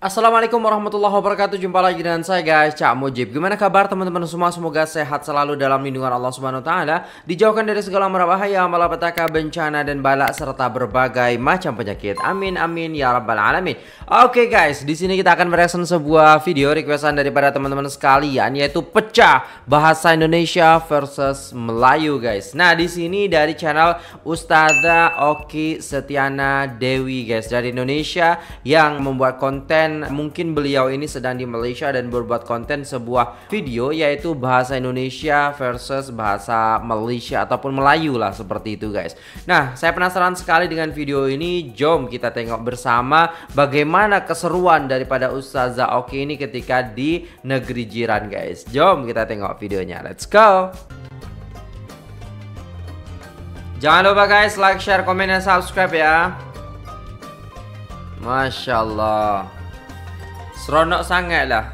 Assalamualaikum warahmatullahi wabarakatuh. Jumpa lagi dengan saya guys Cak Mujib. Gimana kabar teman-teman semua? Semoga sehat selalu dalam lindungan Allah Subhanahu Taala. Dijauhkan dari segala mara bahaya Malapetaka, bencana dan balak Serta berbagai macam penyakit. Amin amin ya rabbal alamin. Oke guys di sini kita akan mereaction sebuah video Requestan daripada teman-teman sekalian Yaitu pecah bahasa Indonesia versus Melayu guys. Nah di sini dari channel Ustazah Oki Setiana Dewi guys Dari Indonesia Yang membuat konten mungkin beliau ini sedang di Malaysia dan berbuat konten sebuah video yaitu bahasa Indonesia versus bahasa Malaysia ataupun Melayu lah seperti itu guys. Nah, saya penasaran sekali dengan video ini. Jom kita tengok bersama bagaimana keseruan daripada Ustazah Oki ini ketika di negeri jiran guys. Jom kita tengok videonya. Let's go. Jangan lupa guys like, share, komen, dan subscribe ya. Masya Allah. Seronok sangat lah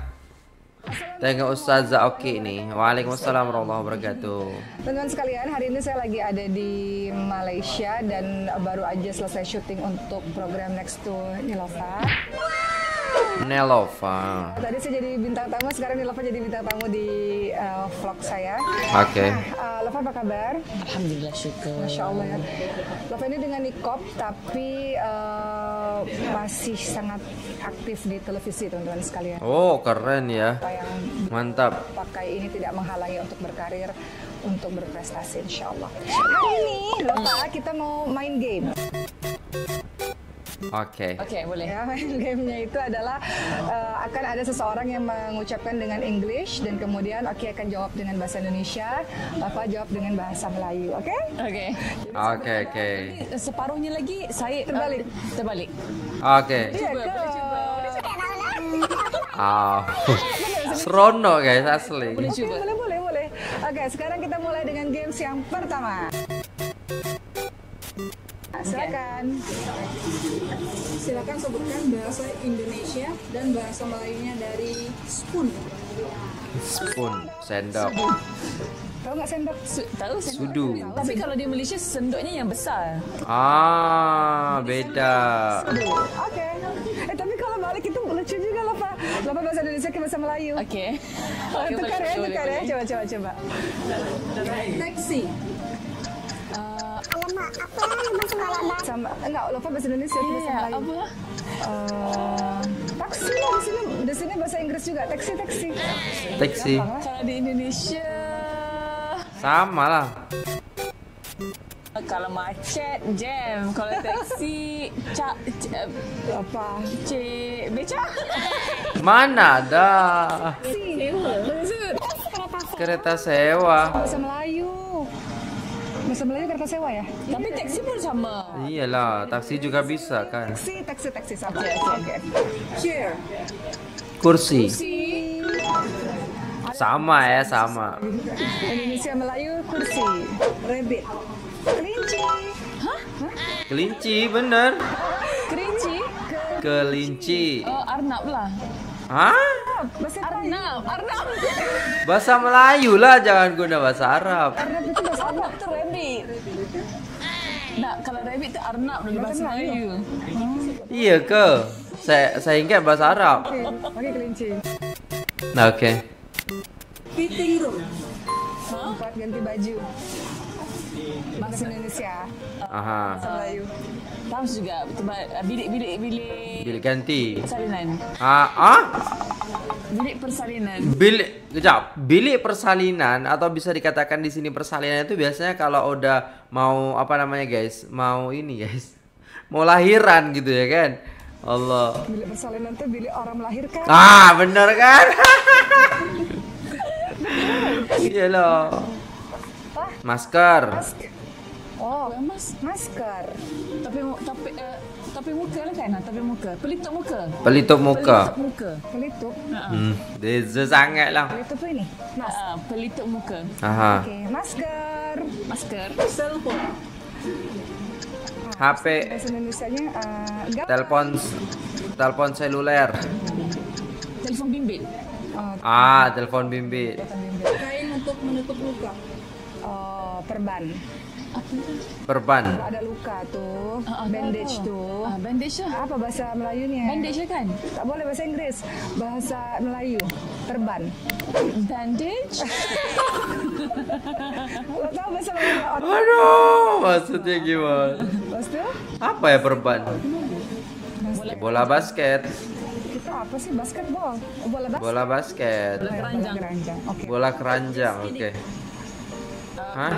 Tengok Ustazah Oki ni. Waalaikumsalam warahmatullahi wabarakatuh. Teman-teman sekalian, hari ini saya lagi ada di Malaysia Dan baru aja selesai syuting untuk program Next to Nilova Nelova. Tadi saya jadi bintang tamu, sekarang Nelova jadi bintang tamu di uh, vlog saya. Oke. Okay. Nah, uh, Lova apa kabar? Alhamdulillah syukur. Masya Allah ya. Lova ini dengan nikop tapi uh, masih sangat aktif di televisi teman-teman sekalian. Oh keren ya. yang Mantap. Pakai ini tidak menghalangi untuk berkarir, untuk berprestasi insya Allah. Hari ini Lova kita mau main game. Oke. Okay. Oke, okay, boleh. Ya, main gamenya itu adalah uh, akan ada seseorang yang mengucapkan dengan English dan kemudian Oki akan jawab dengan bahasa Indonesia, Bapak jawab dengan bahasa Melayu, oke? Okay? Oke. Okay. Oke, okay, oke. Okay. Separuhnya lagi saya terbalik. Uh, terbalik. Oke. Okay. Iya, coba, boleh coba. Oh. Serono guys asli. Boleh coba. Okay, boleh, boleh, boleh. Oke, okay, sekarang kita mulai dengan games yang pertama. Silakan. Silakan sebutkan bahasa Indonesia dan bahasa Melayunya dari spoon. Spoon, sendok. Tahu nggak sendok? Su tahu sendok. Sudu. Tapi kalau di Malaysia sendoknya yang besar. Ah, beda. Sudu. Oke. Okay. Eh tapi kalau balik itu lucu juga loh Pak. Loh bahasa Indonesia ke bahasa Melayu. Oke. Okay, tukar ya, tukar ya. Coba, coba, coba. Taxi. Sama, enggak, lupa bahasa Indonesia, yeah, bahasa Melayu. Apa? Uh, taksi lah di sini, di sini bahasa Inggris juga, taksi, taksi. Taksi. Kalau di Indonesia sama lah. Kalau macet, jam. Kalau taksi, cak, cak apa? Cik, beca. Mana ada? Sewa. Kereta sewa. Bahasa Melayu. Bahasa Melayu kereta sewa ya? Tapi taksi pun sama. Iyalah, taksi juga bisa kan. Taksi, taksi, taksi sama. Oke, oke. Chair. Kursi. Kursi. Sama ya, sama. Indonesia Melayu kursi. Rabbit. Kelinci. Hah? Kelinci, bener. Kerinci. Kelinci. Oh, Arnab lah. Hah? Bahasa Arnab, Arnab. Bahasa Melayu lah, jangan guna bahasa Arab. Arnab itu bahasa Arnab tu rabbit. Nak, kalau rabbit tu Arnab dari bahasa Melayu. Iya ke? Saya saya ingat bahasa Arab. Oke, okay, kelinci. Nah, oke. Okay. Fitting room. Tempat ganti baju. Bahasa Indonesia. Aha. Bahasa Melayu. Tahu juga tempat bilik bilik bilik ganti. persalinan. Ah, ah? Bilik persalinan. Bilik, kejap. Bilik persalinan atau bisa dikatakan di sini persalinan itu biasanya kalau udah mau apa namanya guys, mau ini guys, mau lahiran gitu ya kan? Allah. Bilik persalinan itu bilik orang melahirkan. Ah, bener kan? Iya loh. Masker. Oh, mas masker. tapi tapi uh, tapi muka lah kan? Tapi muka. Pelitup muka. Pelitup muka. Pelitup muka. Pelitup. Hmm, beza sangat lah. Pelitup ini. Mas. Uh, pelitup muka. Aha. Oke, okay. masker. Masker. Cellphone. HP. Bahasa Indonesia-nya uh, Telepon telepon seluler. Telepon bimbit. Uh, Ah, telepon bimbit. Kain untuk menutup luka. uh, perban. Perban. Ada luka tuh, Ah, bandage apa? tuh. Ah, bandage lah. Apa bahasa Melayunya? Bandage kan? Tak boleh bahasa Inggris. Bahasa Melayu. Perban. Bandage? Kalau tahu bahasa Melayu. Aduh, maksudnya gimana? Lepas tu, Apa ya perban? Bola basket. kita apa sih? Basketball. Bola basket. Bola basket. Bola keranjang. keranjang. Oke. Bola keranjang, oke. Hah?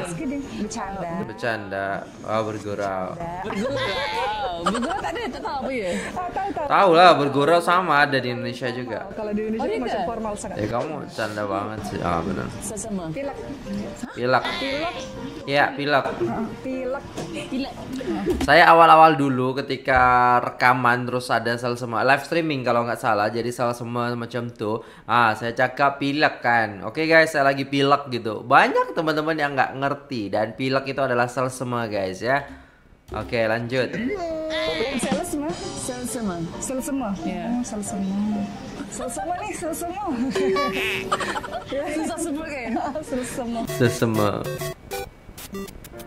Bercanda. Bercanda. Oh, bergurau. Bergurau. Bergurau ada, tak tahu apa ya? Ah, tahu tahu. Tahu lah, bergurau sama ada di Indonesia juga. Kalau di Indonesia Oh, itu macam formal sangat. Ya kamu canda banget sih. Ah, benar. Sesama. Pilek. Pilak. Pilek. Ya, pilak. Pilek. Pilek. Saya awal-awal dulu ketika rekaman terus ada sel semua live streaming kalau nggak salah jadi sel semua macam tuh ah saya cakap pilek kan oke guys saya lagi pilek gitu banyak teman-teman yang nggak ngerti dan pilek itu adalah sel semua guys ya oke lanjut Sel semua. Sel semua. Sel semua. Ya. Oh, sel semua. Sel semua nih, sel semua. Susah sebut kan? sel semua.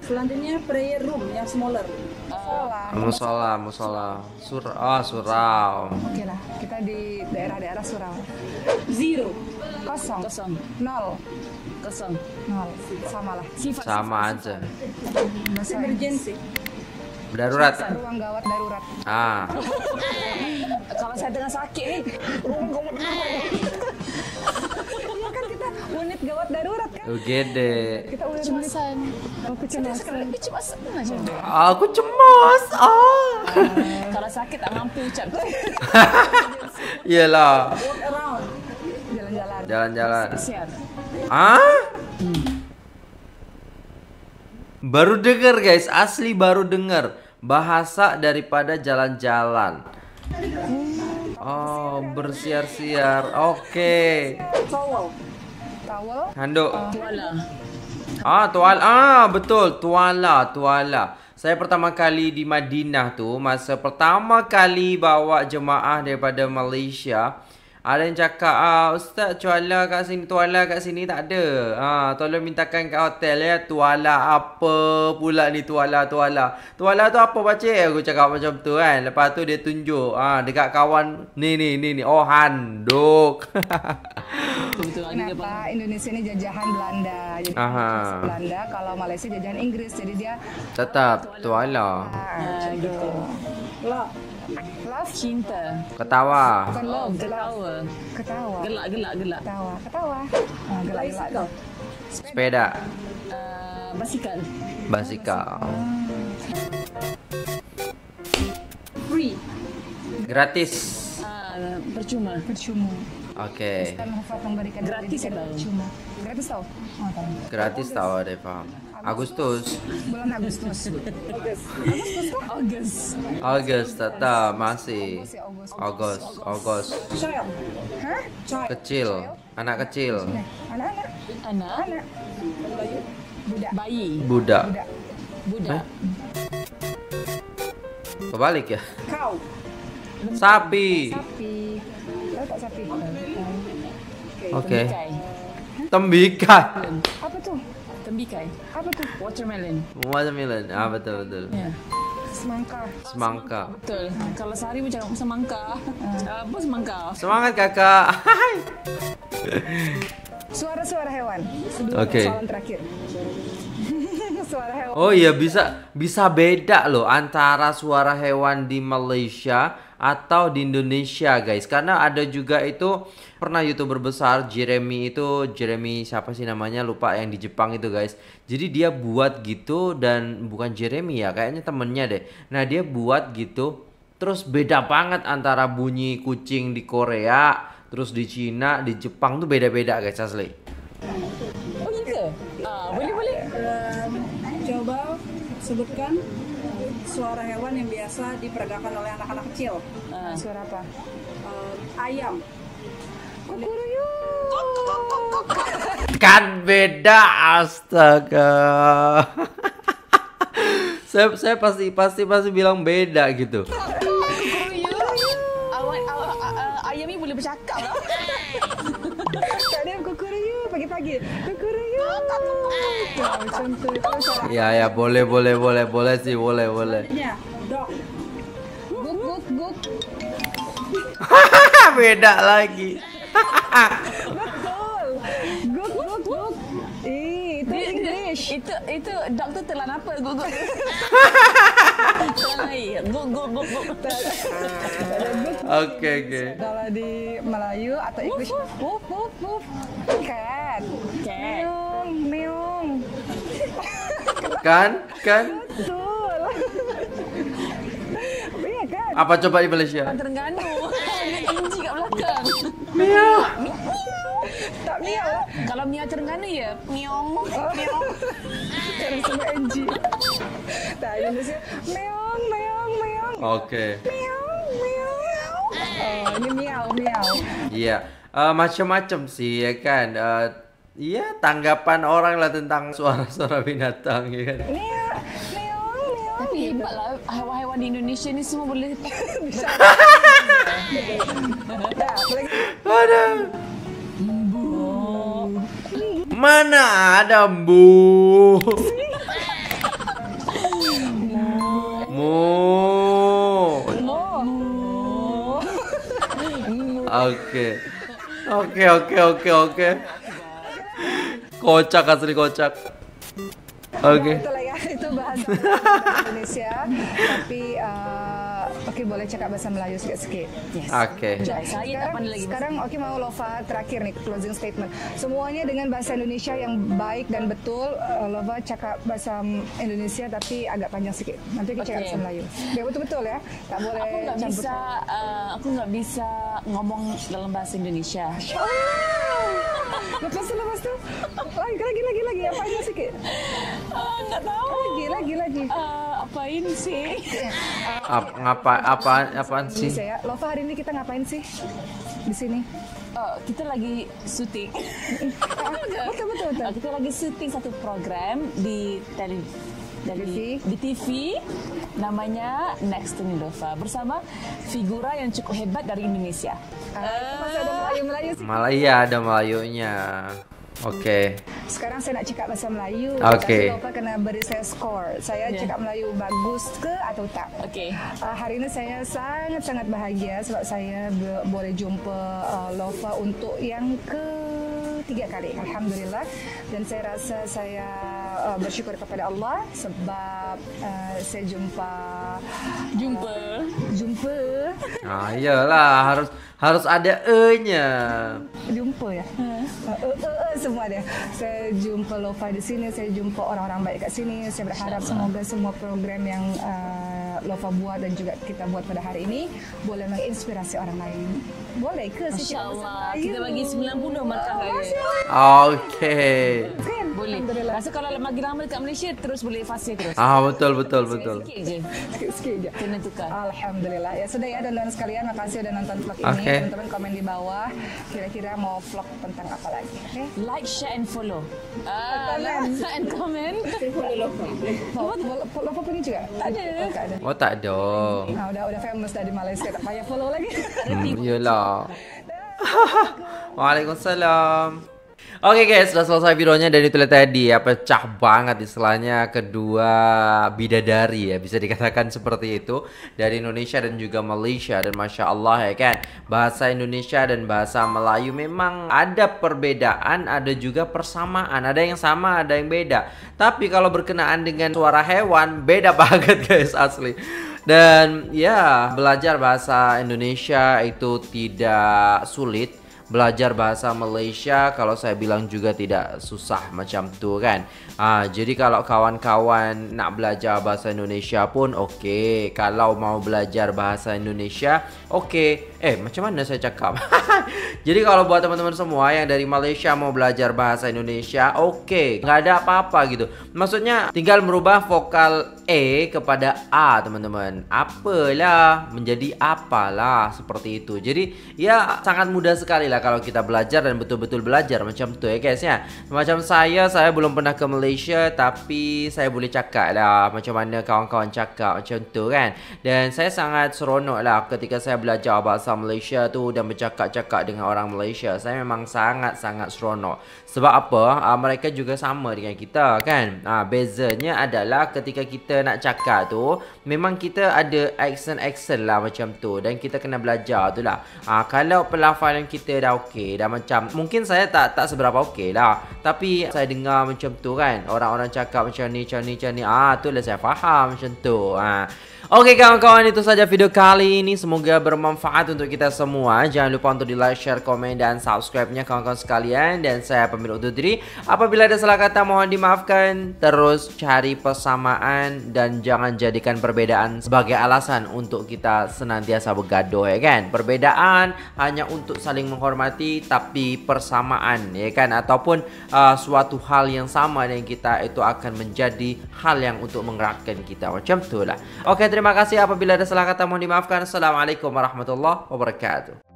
Selanjutnya prayer room yang smaller. Sekolah. musola musola sur oh surau Oke lah, kita di daerah-daerah surau. Zero. Kosong. Kosong. Nol. Nol. Sama lah. Sifat. sama aja Bahasa Emergency. darurat Ruang gawat darurat. ah Kalau saya tengah sakit ni, Ruang gawat darurat. Iya kan kita unit gawat darurat kan? UGD Kita unit unit. kecemasan. Oh, kecemasan. Kecemasan mana? aku cemas ah Kalau sakit tak mampu ucap. iyalah. Jalan-jalan. jalan-jalan. Ah? Baru denger guys, asli baru denger bahasa daripada jalan-jalan. Oh, bersiar-siar. Oke. Towel. Handuk. Ah, tuala. Ah, betul. Tuala, tuala. Saya pertama kali di Madinah tuh, masa pertama kali bawa jemaah daripada Malaysia, ada yang cakap, ah, Ustaz tuala kat sini, tuala kat sini tak ada. Ah, tolong mintakan kat hotel ya, tuala apa pula ni tuala, tuala. Tuala tu apa baca? Aku cakap macam tu kan. Lepas tu dia tunjuk, ah, dekat kawan, ni, ni, ni, ni. Oh, handuk. Betul-betul Kenapa Indonesia ini jajahan Belanda? Jadi Aha. Belanda, kalau Malaysia jajahan Inggris. Jadi dia Tetap, tuala. ah, gitu. Love. love Ah. Cinta. Ketawa. bukan love, ketawa. Ketawa. Gelak, gelak, gelak. Ketawa, ketawa. Ah, gelak-gelak. Bicycle. Sepeda. Uh, basikal. Basikal. Free. Gratis. Percuma. Percuma. Oke. Memberikan Gratis tau. percuma. Gratis tau? Oh, tahu. Gratis tahu ada paham. Agustus. Bulan Agustus. August. August tetap masih. Si Agustus. August, August. Child. Hah? Child. Kecil, anak kecil. Anak-anak. Anak. Anak. Budak. Bayi. Budak. Budak. Budak. Kebalik ya. Cow. Sapi. Sapi. Tahu tak sapi? Oke. Tembikai. Apa tuh? Tembikai. Apa tuh? Watermelon. Watermelon. Ah betul betul. Ya. Semangka. Semangka. Betul. Kalau sehari macam semangka. Apa semangka? Semangat kakak. Suara-suara hewan. Sebelum Oke. persoalan terakhir. Suara hewan. Oh iya bisa bisa beda loh antara suara hewan di Malaysia atau di Indonesia guys. Karena ada juga itu pernah youtuber besar Jeremy itu Jeremy siapa sih namanya? Lupa yang di Jepang itu guys. Jadi dia buat gitu dan bukan Jeremy ya kayaknya temennya deh. Nah dia buat gitu terus beda banget antara bunyi kucing di Korea terus di Cina di Jepang tuh beda-beda guys asli. Oh gitu? Ah, boleh boleh. Um, coba sebutkan suara hewan yang biasa diperagakan oleh anak-anak kecil. Ah. Suara apa? Um, ayam. Kan beda astaga. saya saya pasti pasti pasti bilang beda gitu. Ya. Ya boleh boleh boleh boleh sih boleh boleh. Ya, dog. Guk, guk, guk. Beda lagi. Betul. Guk, guk, guk. Eh, itu English. Itu itu doktor telan apa air. Guk guk guk guk. Oke oke. Kalau di Melayu atau English, wuf, wuf, wuf. Cat. Cat. Kan kan. Betul. Iya kan? Apa coba di Malaysia? Terengganu. Inji kat belakang. Tak miau lah. Kalau Mia Terengganu ya miong. Miong. Kan sama NG. Tak, Indonesia. Meong, meong, meong. Oke. Meong, meong. Oh, ini miau, miau. Iya. Eh, macam-macam sih ya kan. Eh, Iya tanggapan orang lah tentang suara-suara binatang ya kan. Miau, meong, meong. Tapi hebatlah haiwan-haiwan di Indonesia ni semua boleh lagi? Ada. Mana ada bu? Mu. Oke. Oke oke oke oke. Kocak asli kocak. Oke. Betul lah ya, itu bahasa Indonesia. Tapi, uh, oke boleh cakap bahasa Melayu sikit-sikit. Yes. Oke. Saya tak Sekarang, pandai lagi. sekarang oke mau Lova terakhir nih closing statement. Semuanya dengan bahasa Indonesia yang baik dan betul. Uh, Lova cakap bahasa Indonesia tapi agak panjang sedikit. Nanti kita cakap bahasa Melayu. Ya betul-betul ya. Tak boleh Aku nggak bisa, uh, aku nggak bisa ngomong dalam bahasa Indonesia. Lepas tu, lepas tu. Lagi, lagi, lagi, lagi. Yang panjang sikit. Ah, nggak tahu. Lagi, lagi, lagi. Uh, apain sih? Ap, ngapa apaan apaan Ini sih? saya. Lova hari ini kita ngapain sih? Di sini. Uh, kita lagi syuting. Betul, betul, betul. Uh, kita lagi syuting satu program di tele dari TV. di TV namanya Next to Nilova bersama figura yang cukup hebat dari Indonesia. Ah, itu masih ada Melayu-Melayu sih. Malah iya ada Melayunya. Oke. Sekarang saya nak cakap bahasa Melayu. Tapi Lova kena beri saya skor. Saya Ya. cakap Melayu bagus ke atau tak? Okey. Uh, hari ini saya sangat-sangat bahagia sebab saya boleh jumpa uh, Lova untuk yang ketiga kali. Alhamdulillah. Dan saya rasa saya uh, bersyukur kepada Allah sebab uh, saya jumpa Jumpa. jumpa Ah iyalah harus harus ada e-nya. jumpa ya. Uh, uh, uh, uh, semua dia. Saya jumpa Lofa di sini, saya jumpa orang-orang baik kat sini. Saya berharap semoga semua program yang uh, Lofa buat dan juga kita buat pada hari ini boleh menginspirasi orang lain. Boleh ke Allah. Melayu? Kita bagi 90 markah Oh. Oke. Kan? Boleh. Rasa kalau lagi lama dekat Malaysia terus boleh fasih terus. Ah betul betul betul. Sikit je. Sikit-sikit je. Kena tukar. Alhamdulillah. Ya sudah ya dan sekalian makasih sudah nonton vlog ini. Okey. Teman-teman komen di bawah kira-kira mau vlog tentang apa lagi. Oke? Like, share and follow. Ah, Comment. like and comment. Lofa punya juga? Tak ada. Oh, tak ada. Oh tak ada. Nah, udah udah famous dah di Malaysia tak payah follow lagi. Hmm, iyalah. Waalaikumsalam. Oke guys, sudah selesai videonya dan itulah tadi ya pecah banget istilahnya kedua bidadari ya bisa dikatakan seperti itu dari Indonesia dan juga Malaysia dan masya Allah ya kan? Bahasa Indonesia dan bahasa Melayu memang ada perbedaan ada juga persamaan ada yang sama ada yang beda. Tapi kalau berkenaan dengan suara hewan beda banget guys asli. Dan ya belajar bahasa Indonesia itu tidak sulit belajar bahasa Malaysia kalau saya bilang juga tidak susah macam tu kan. Ah jadi kalau kawan-kawan nak belajar bahasa Indonesia pun okey. Kalau mau belajar bahasa Indonesia okey. Eh macam mana saya cakap? jadi kalau buat teman-teman semua yang dari Malaysia mau belajar bahasa Indonesia okey. nggak ada apa-apa gitu. Maksudnya tinggal merubah vokal E kepada A teman-teman. Apalah menjadi apalah seperti itu. Jadi ya sangat mudah sekali lah kalau kita belajar dan betul-betul belajar macam tu ya guys ya. Macam saya saya belum pernah ke Malaysia tapi saya boleh cakap lah macam mana kawan-kawan cakap macam tu kan. Dan saya sangat seronok lah ketika saya belajar bahasa bahasa Malaysia tu dan bercakap-cakap dengan orang Malaysia. Saya memang sangat-sangat seronok. Sebab apa? Uh, mereka juga sama dengan kita kan. Uh, bezanya adalah ketika kita nak cakap tu memang kita ada accent-accent lah macam tu dan kita kena belajar tu lah. Uh, kalau pelafalan kita dah okey dah macam mungkin saya tak tak seberapa okey lah. Tapi saya dengar macam tu kan. Orang-orang cakap macam ni, macam ni, macam ni. Ah, tu lah saya faham macam tu. Ah. Oke kawan-kawan itu saja video kali ini. Semoga bermanfaat untuk kita semua. Jangan lupa untuk di like, share, komen, dan subscribe-nya kawan-kawan sekalian. Dan saya pemilik undur diri. Apabila ada salah kata mohon dimaafkan. Terus cari persamaan Dan jangan jadikan perbedaan sebagai alasan Untuk kita senantiasa bergaduh ya kan? Perbedaan hanya untuk saling menghormati Tapi persamaan ya kan? Ataupun uh, suatu hal yang sama dengan kita Itu akan menjadi hal yang untuk menggerakkan kita. Macam itulah. Oke terima kasih apabila ada salah kata mohon dimaafkan. Assalamualaikum warahmatullahi wabarakatuh.